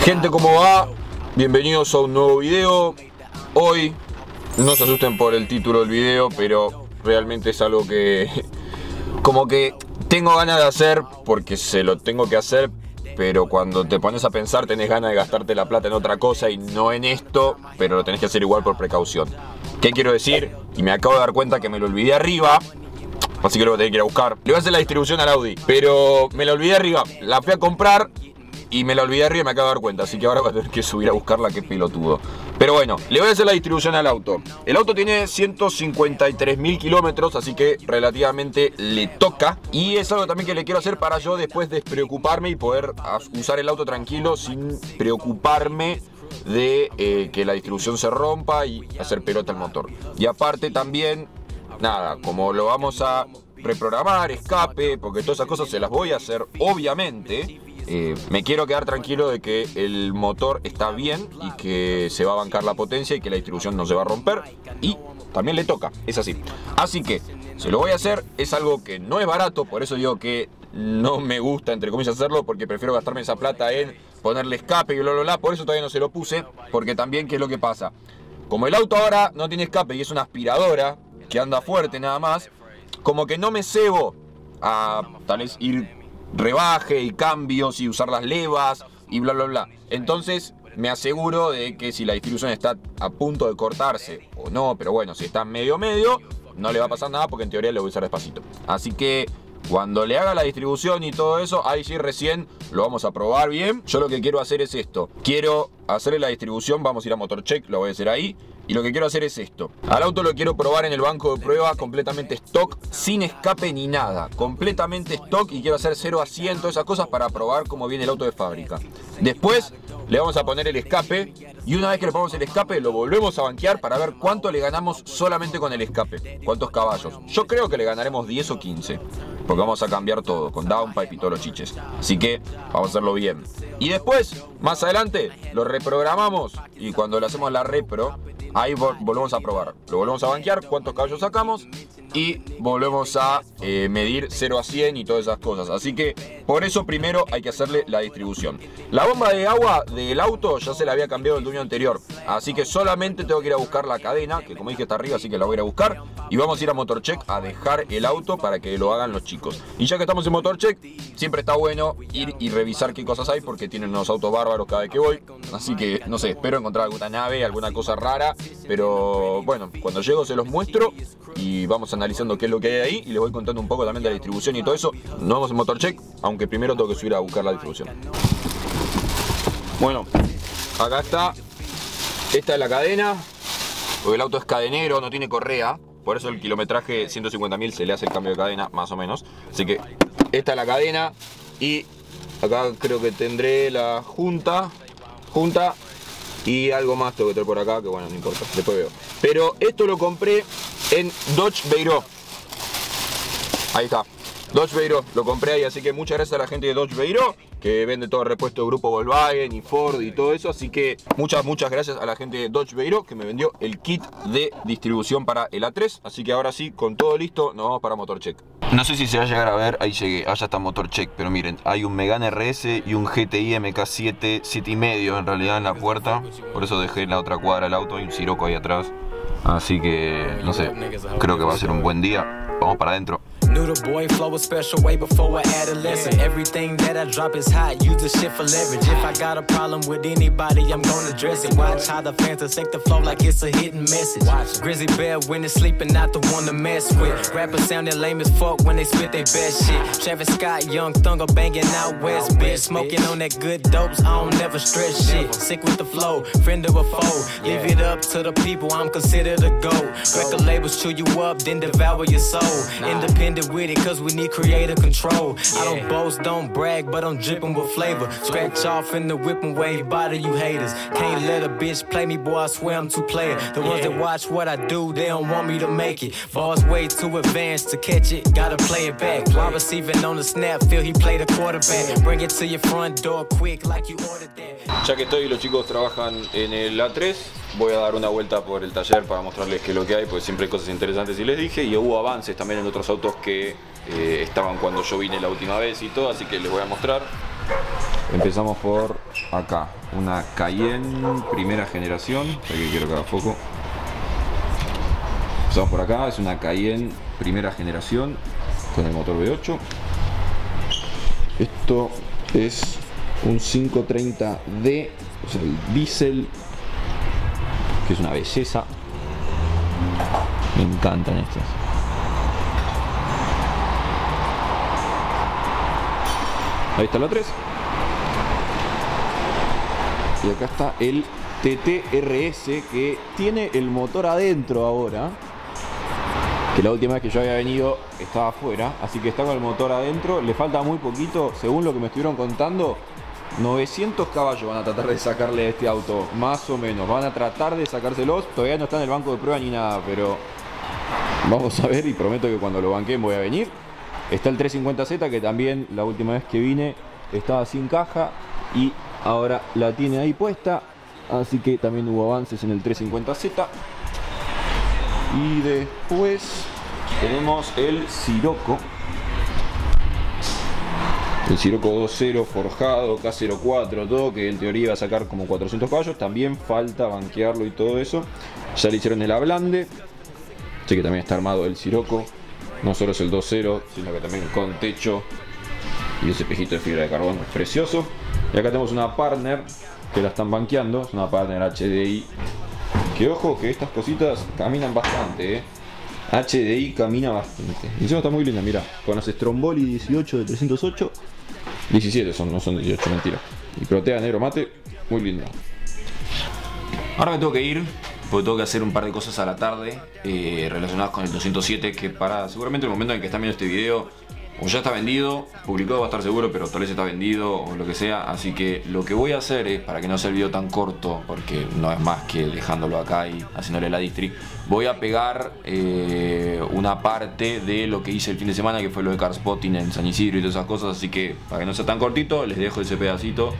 Gente, ¿cómo va? Bienvenidos a un nuevo video. Hoy, no se asusten por el título del video, pero realmente es algo que como que tengo ganas de hacer porque se lo tengo que hacer, pero cuando te pones a pensar tenés ganas de gastarte la plata en otra cosa y no en esto, pero lo tenés que hacer igual por precaución. ¿Qué quiero decir? Y me acabo de dar cuenta que me lo olvidé arriba, así que lo voy a tener que ir a buscar. Le voy a hacer la distribución al Audi, pero me la olvidé arriba. La fui a comprar y me la olvidé arriba y me acabo de dar cuenta, así que ahora voy a tener que subir a buscarla, que pelotudo. Pero bueno, le voy a hacer la distribución al auto. El auto tiene 153 mil kilómetros, así que relativamente le toca. Y es algo también que le quiero hacer para yo después despreocuparme y poder usar el auto tranquilo sin preocuparme de eh, que la distribución se rompa y hacer pelota el motor. Y aparte también, nada, como lo vamos a reprogramar, escape, porque todas esas cosas se las voy a hacer obviamente. Eh, me quiero quedar tranquilo de que el motor está bien y que se va a bancar la potencia y que la distribución no se va a romper. Y también le toca, es así. Así que se lo voy a hacer, es algo que no es barato, por eso digo que no me gusta, entre comillas, hacerlo, porque prefiero gastarme esa plata en ponerle escape y bla, bla, bla. Por eso todavía no se lo puse, porque también, ¿qué es lo que pasa? Como el auto ahora no tiene escape y es una aspiradora que anda fuerte nada más, como que no me cebo a tal vez ir rebaje y cambios y usar las levas y bla, bla, bla. Entonces me aseguro de que si la distribución está a punto de cortarse o no, pero bueno, si está medio medio, no le va a pasar nada porque en teoría le voy a usar despacito. Así que cuando le haga la distribución y todo eso, ahí sí recién lo vamos a probar bien. Yo lo que quiero hacer es esto. Quiero hacerle la distribución, vamos a ir a Motorcheck, lo voy a hacer ahí. Y lo que quiero hacer es esto. Al auto lo quiero probar en el banco de prueba completamente stock, sin escape ni nada. Completamente stock y quiero hacer 0 a 100, todas esas cosas para probar cómo viene el auto de fábrica. Después le vamos a poner el escape y una vez que le ponemos el escape lo volvemos a banquear para ver cuánto le ganamos solamente con el escape. Cuántos caballos. Yo creo que le ganaremos 10 o 15. Porque vamos a cambiar todo, con downpipe y todos los chiches. Así que vamos a hacerlo bien. Y después, más adelante, lo reprogramamos. Y cuando le hacemos la repro, ahí volvemos a probar. Lo volvemos a banquear, cuántos caballos sacamos y volvemos a eh, medir 0 a 100 y todas esas cosas. Así que por eso primero hay que hacerle la distribución. La bomba de agua del auto ya se la había cambiado el dueño anterior. Así que solamente tengo que ir a buscar la cadena, que como dije está arriba, así que la voy a ir a buscar. Y vamos a ir a Motorcheck a dejar el auto para que lo hagan los chicos. Y ya que estamos en Motorcheck, siempre está bueno ir y revisar qué cosas hay porque tienen unos autos bárbaros cada vez que voy. Así que, no sé, espero encontrar alguna nave, alguna cosa rara. Pero bueno, cuando llego se los muestro y vamos a analizando qué es lo que hay ahí y les voy contando un poco también de la distribución y todo eso. Nos vemos en Motorcheck, aunque primero tengo que subir a buscar la distribución. Bueno, acá está. Esta es la cadena. Porque el auto es cadenero, no tiene correa. Por eso el kilometraje 150.000 se le hace el cambio de cadena, más o menos. Así que esta es la cadena. Y acá creo que tendré la junta. Junta. Y algo más tengo que tener por acá, que bueno, no importa, después veo. Pero esto lo compré en Dodge Beiro. Ahí está. Dodge Beiro, lo compré ahí, así que muchas gracias a la gente de Dodge Beiro que vende todo el repuesto de grupo Volkswagen y Ford y todo eso. Así que muchas, muchas gracias a la gente de Dodge Beiro que me vendió el kit de distribución para el A3. Así que ahora sí, con todo listo, nos vamos para Motorcheck. No sé si se va a llegar a ver, ahí llegué, allá está Motorcheck, pero miren, hay un Megane RS y un GTI MK7, 7,5 en realidad en la puerta. Por eso dejé en la otra cuadra el auto, hay un Siroco ahí atrás. Así que, no sé, creo que va a ser un buen día. Vamos para adentro. Knew the boy flow a special way before an adolescent. Everything that I drop is hot, use the shit for leverage. If I got a problem with anybody, I'm gonna address it. Watch how the fans take the flow like it's a hidden message. Watch Grizzly Bear when it's sleeping, not the one to mess with. Rappers sounding lame as fuck when they spit their best shit. Travis Scott, Young Thunga banging out West, bitch. Smoking on that good dopes, I don't never stress shit. Sick with the flow, friend of a foe. Leave it up to the people, I'm considered a GOAT. Record labels chew you up, then devour your soul. Independent with it, cause we need creative control. I don't boast, don't brag, but I'm dripping with flavor. Scratch off in the whipping wave, body you haters. Can't let a bitch play me, boy, I swear I'm too player. The ones that watch what I do, they don't want me to make it. Boss way too advanced to catch it, gotta play it back. While receiving on the snap, feel he played a quarterback. Bring it to your front door quick, like you ordered that. Ya que estoy los chicos trabajan en el A3, voy a dar una vuelta por el taller para mostrarles qué es lo que hay, porque siempre hay cosas interesantes y les dije, y hubo avances también en otros autos que eh, estaban cuando yo vine la última vez y todo, así que les voy a mostrar. Empezamos por acá, una Cayenne primera generación, aquí quiero que haga foco. Empezamos por acá, es una Cayenne primera generación con el motor V8. Esto es un 530D, o sea, el diésel, que es una belleza. Me encantan estas. Ahí está la 3. Y acá está el TTRS que tiene el motor adentro ahora. Que la última vez que yo había venido estaba afuera. Así que está con el motor adentro. Le falta muy poquito, según lo que me estuvieron contando. 900 caballos van a tratar de sacarle este auto, más o menos. Van a tratar de sacárselos. Todavía no está en el banco de prueba ni nada, pero vamos a ver y prometo que cuando lo banquen voy a venir. Está el 350Z que también la última vez que vine estaba sin caja y ahora la tiene ahí puesta. Así que también hubo avances en el 350Z. Y después tenemos el Siroco. El Siroco 2.0 forjado, K04, todo, que en teoría iba a sacar como 400 caballos. También falta banquearlo y todo eso. Ya le hicieron el ablande. Así que también está armado el Siroco. No solo es el 2.0, sino que también con techo y ese pejito de fibra de carbón es precioso. Y acá tenemos una partner que la están banqueando, es una partner HDI. Que ojo que estas cositas caminan bastante, ¿eh? HDI camina bastante. Y encima está muy linda, mira, con las Stromboli 18 de 308. 17 son, no son 18, mentira. Y protea negro mate, muy linda. Ahora me tengo que ir, porque tengo que hacer un par de cosas a la tarde eh, relacionadas con el 207 que para seguramente el momento en que están viendo este video o ya está vendido, publicado va a estar seguro, pero tal vez está vendido o lo que sea. Así que lo que voy a hacer es, para que no sea el video tan corto, porque no es más que dejándolo acá y haciéndole la distri, voy a pegar eh, una parte de lo que hice el fin de semana, que fue lo de Car Spotting en San Isidro y todas esas cosas. Así que para que no sea tan cortito, les dejo ese pedacito.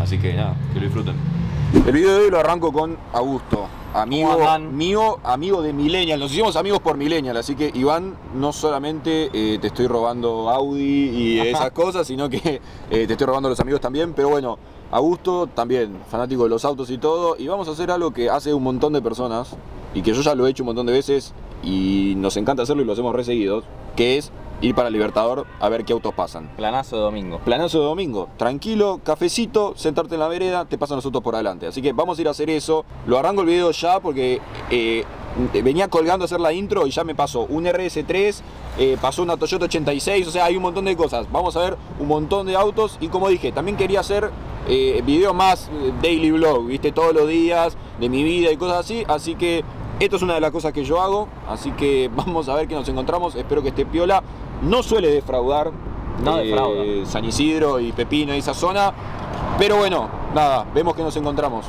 Así que nada, que lo disfruten. El video de hoy lo arranco con Augusto amigo mío, amigo de Millennial. Nos hicimos amigos por Millennial, así que Iván, no solamente eh, te estoy robando Audi y esas cosas, sino que eh, te estoy robando los amigos también. Pero bueno, Augusto también, fanático de los autos y todo. Y vamos a hacer algo que hace un montón de personas y que yo ya lo he hecho un montón de veces y nos encanta hacerlo y lo hacemos reseguidos, que es ir para Libertador a ver qué autos pasan. Planazo de domingo. Planazo de domingo. Tranquilo, cafecito, sentarte en la vereda, te pasan los autos por adelante. Así que vamos a ir a hacer eso. Lo arranco el video ya porque eh, venía colgando a hacer la intro y ya me pasó un RS3, eh, pasó una Toyota 86, o sea, hay un montón de cosas. Vamos a ver un montón de autos y como dije, también quería hacer eh, video más daily vlog, viste, todos los días de mi vida y cosas así. Así que esto es una de las cosas que yo hago, así que vamos a ver que nos encontramos. Espero que esté piola no suele defraudar. No eh, San Isidro y Pepino y esa zona. Pero bueno, nada, vemos que nos encontramos.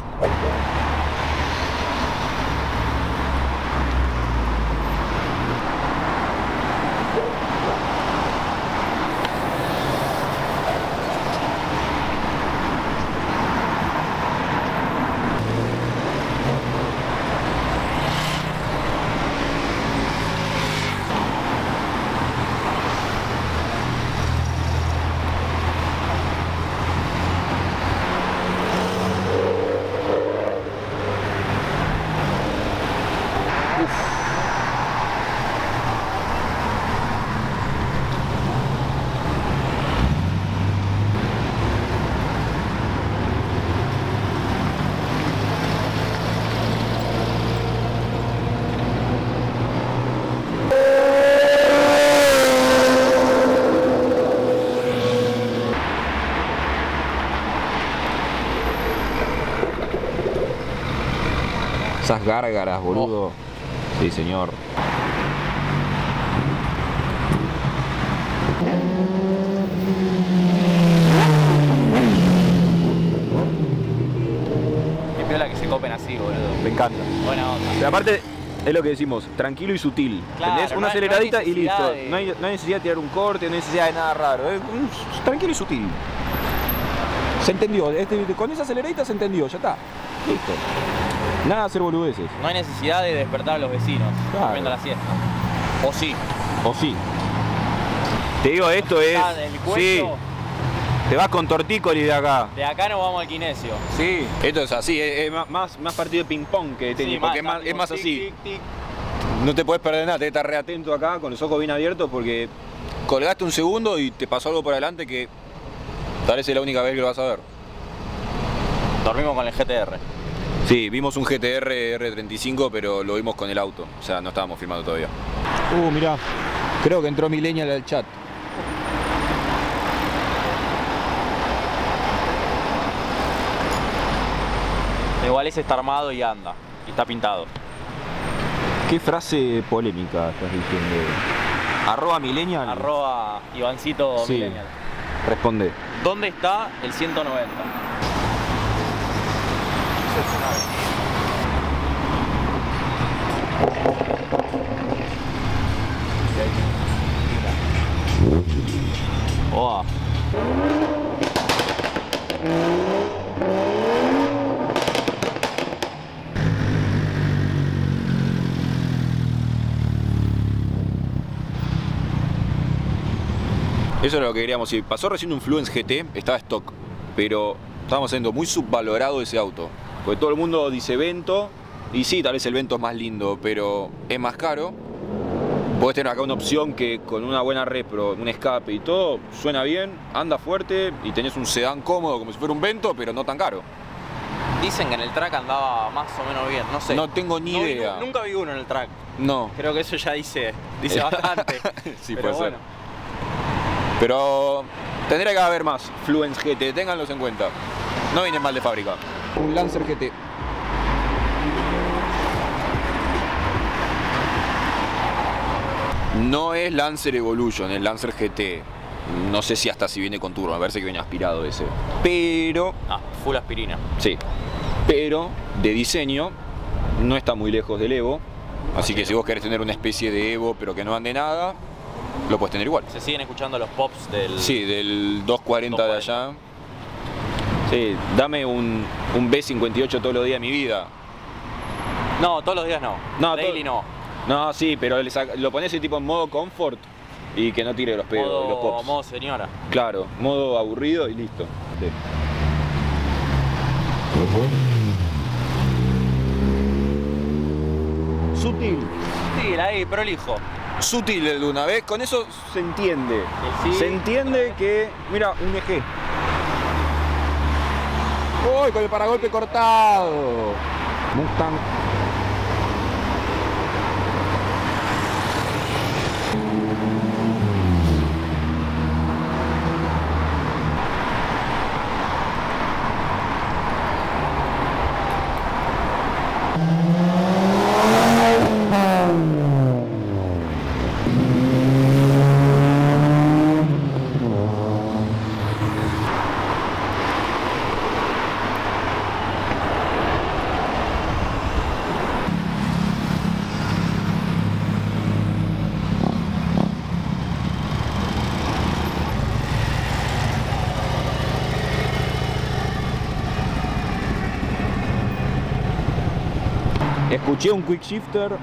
Esas gárgaras, boludo. Sí, señor. Qué piola que se copen así, boludo. Me encanta. Buena onda. Pero aparte, es lo que decimos, tranquilo y sutil. Claro, Una no aceleradita y listo. de- No, hay, no hay necesidad de tirar un corte, no hay necesidad de nada raro. Tranquilo y sutil. Se entendió. Este- con esa aceleradita se entendió, ya está. Listo. Nada de hacer boludeces. No hay necesidad de despertar a los vecinos Claro. la siesta. O sí. O sí. Te digo, esto es. Sí. Te vas con tortícoli de acá. De acá nos vamos al kinesio. Sí, esto es así, es, es más, más partido de ping-pong que de tenis, Sí, porque es más, es más tic, así. tic, tic. No te puedes perder nada, que estar re atento acá con los ojos bien abiertos porque colgaste un segundo y te pasó algo por adelante que tal vez es la única vez que lo vas a ver. Dormimos con el GTR. Sí, vimos un GTR R35, pero lo vimos con el auto, o sea, no estábamos filmando todavía. Uh, mirá, creo que entró Millennial al chat. Igual ese está armado y anda. Y está pintado. ¿Qué frase polémica estás diciendo? Arroba Millennial. Arroba Ivancito Sí. Millennial. Responde. ¿Dónde está el 190? Eso era lo que queríamos decir. Pasó recién un Fluence GT, estaba stock, pero estábamos siendo muy subvalorado ese auto. Porque todo el mundo dice Vento, y sí, tal vez el Vento es más lindo, pero es más caro. Podés tener acá una opción que con una buena repro, un escape y todo, suena bien, anda fuerte y tenés un sedán cómodo como si fuera un Vento, pero no tan caro. Dicen que en el track andaba más o menos bien, no sé. No tengo ni No idea. nunca vi uno en el track. No. Creo que eso ya dice, dice bastante. sí, Pero puede bueno. ser. Pero tendría que haber más Fluence GT, ténganlos en cuenta. No vienen mal de fábrica. Un Lancer GT. No es Lancer Evolution, es Lancer GT. No sé si hasta si viene con turbo, me parece que viene aspirado ese. Pero, Ah, full aspirina. sí. Pero de diseño no está muy lejos del Evo. Así que si vos querés tener una especie de Evo pero que no ande nada, lo puedes tener igual. Se siguen escuchando los pops del. Sí, del 240 de 240. allá. Sí, dame un, un B58 todos los días de mi vida. No, todos los días no. No, Daily no. No, sí, pero le saca- lo pones tipo en modo comfort y que no tire los pedos, Modo, los pops. modo señora. Claro, modo aburrido y listo. Sí. Sutil. Sí, ahí, prolijo. Sutil el de una vez, con eso se entiende. Sí, sí. Se entiende que, mira, un eje. ¡Uy, con el paragolpe cortado! Mustang. Escuché un quick shifter.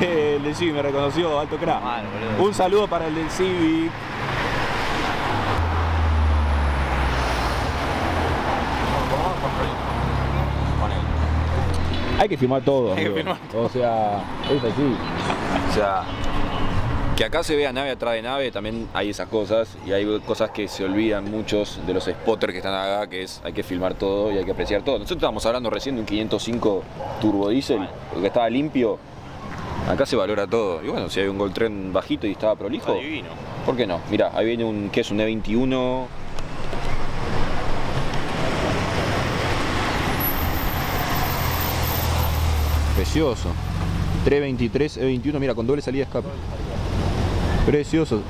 El de Civic me reconoció, alto crack. Mal. Un saludo para el del Civic. Hay que filmar todo. Hay que amigo. filmar O sea, es así. O sea, que acá se vea nave atrás de nave, también hay esas cosas. Y hay cosas que se olvidan muchos de los spotters que están acá, que es hay que filmar todo y hay que apreciar todo. Nosotros estábamos hablando recién de un 505 turbo diésel, porque estaba limpio. Acá se valora todo. Y bueno, si hay un Gold Trend bajito y estaba prolijo, Está divino. ¿por qué no? Mira, ahí viene un que es un E21. Precioso. 323 E21, mira, con doble salida de escape. Precioso.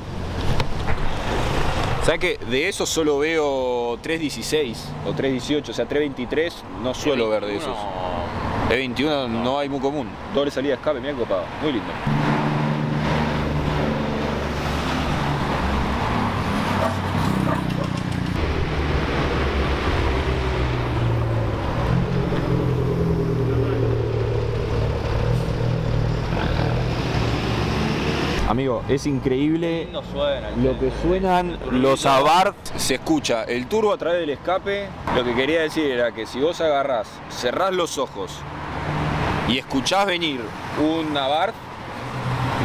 ¿Sabes que de esos solo veo 316 o 318? O sea, 323 no suelo ver de esos. Uno- E21 no hay muy común. Doble salida de escape, mira copado. Muy lindo. Amigo, es increíble No suena. lo que suenan los Abarth. Se escucha el turbo a través del escape. Lo que quería decir era que si vos agarrás, cerrás los ojos y escuchás venir un Abarth,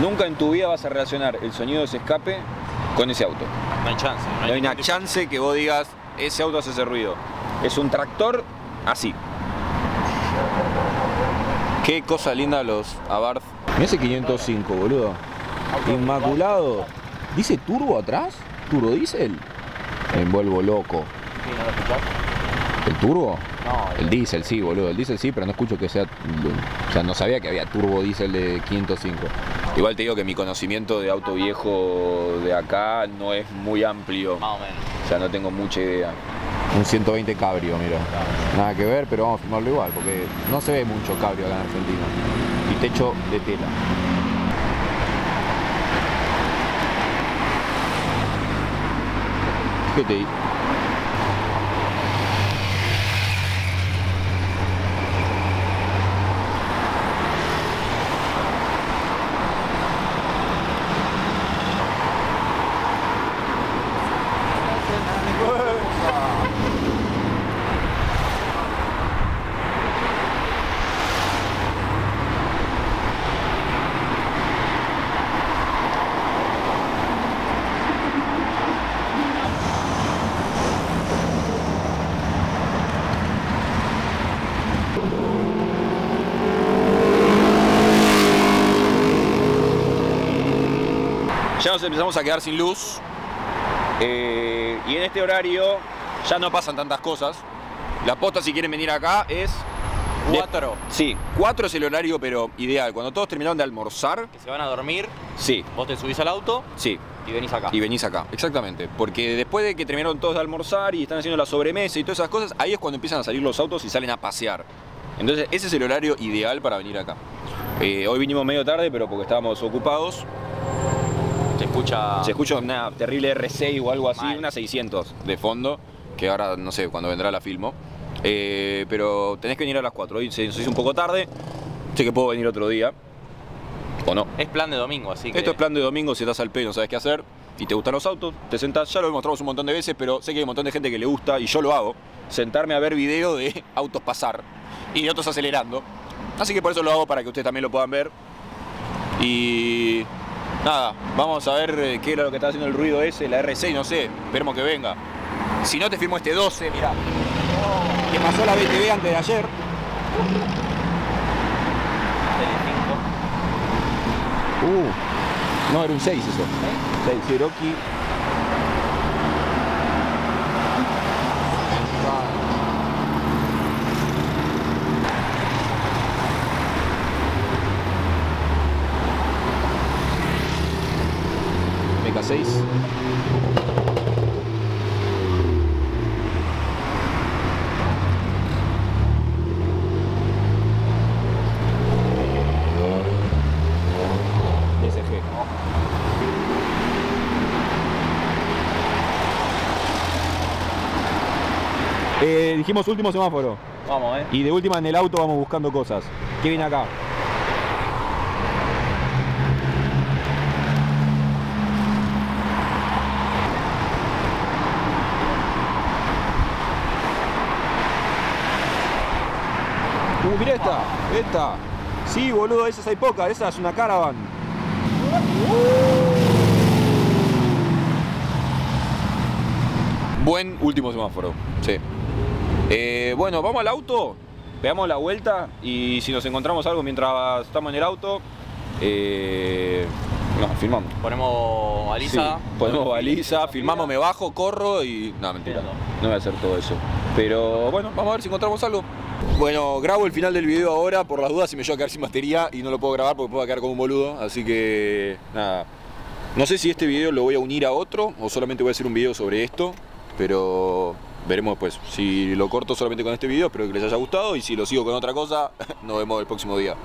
nunca en tu vida vas a relacionar el sonido de ese escape con ese auto. No hay chance. No hay una chance que vos digas, ese auto hace ese ruido. Es un tractor así. Qué cosa linda los Abarth. Mira ese 505, boludo. Inmaculado. ¿Dice turbo atrás? ¿Turbo diésel? Me envuelvo loco. ¿El turbo? No, El diésel sí, boludo. El diésel sí, pero no escucho que sea... O sea, no sabía que había turbo diésel de 505. Igual te digo que mi conocimiento de auto viejo de acá no es muy amplio. más o menos. O sea, no tengo mucha idea. Un 120 cabrio, mira. Nada que ver, pero vamos a filmarlo igual, porque no se ve mucho cabrio acá en Argentina. Y techo de tela. GTI. Ya nos empezamos a quedar sin luz. eh, y en este horario ya no pasan tantas cosas. La posta si quieren venir acá es... de- Cuatro. Sí, 4 es el horario pero ideal. Cuando todos terminaron de almorzar, Que se van a dormir, sí, vos te subís al auto sí, y venís acá. y venís acá, exactamente. Porque después de que terminaron todos de almorzar y están haciendo la sobremesa y todas esas cosas, ahí es cuando empiezan a salir los autos y salen a pasear. Entonces ese es el horario ideal para venir acá. Eh, hoy vinimos medio tarde, pero porque estábamos ocupados. Se escucha. Se escucha una terrible R6 o algo así, Mal. una 600 de fondo, que ahora no sé cuándo vendrá la filmo. Eh, pero tenés que venir a las 4. Hoy se nos hizo un poco tarde. Sé que puedo venir otro día. O no. Es plan de domingo, así que. Esto es plan de domingo, si estás al pedo y no sabes qué hacer y te gustan los autos, te sentás, ya lo mostramos un montón de veces, pero sé que hay un montón de gente que le gusta y yo lo hago, sentarme a ver video de autos pasar y de autos acelerando. Así que por eso lo hago para que ustedes también lo puedan ver. Y nada, vamos a ver eh, qué era lo que está haciendo el ruido ese, la R6, no sé, esperemos que venga. Si no te firmo este 12, mirá. Que pasó la BTV antes de ayer. Uh, no, era un 6 eso. 6 Cherokee. MK6. SG. Eh, dijimos último semáforo. Vamos, eh. Y de última en el auto vamos buscando cosas. ¿Qué viene acá? Uh, mira esta, esta. Sí, boludo, esa es hay poca, esa es una caravan. Buen último semáforo, sí. Eh, bueno, vamos al auto, pegamos la vuelta y si nos encontramos algo mientras estamos en el auto, eh, no, filmamos. Ponemos baliza. Sí, ponemos baliza, filmamos, me bajo, corro y. No, mentira. No voy a hacer todo eso. Pero bueno, vamos a ver si encontramos algo. Bueno, grabo el final del video ahora por las dudas si me llevo a quedar sin batería y no lo puedo grabar porque puedo quedar como un boludo. Así que nada. No sé si este video lo voy a unir a otro o solamente voy a hacer un video sobre esto. Pero veremos pues. Si lo corto solamente con este video, espero que les haya gustado. Y si lo sigo con otra cosa, nos vemos el próximo día.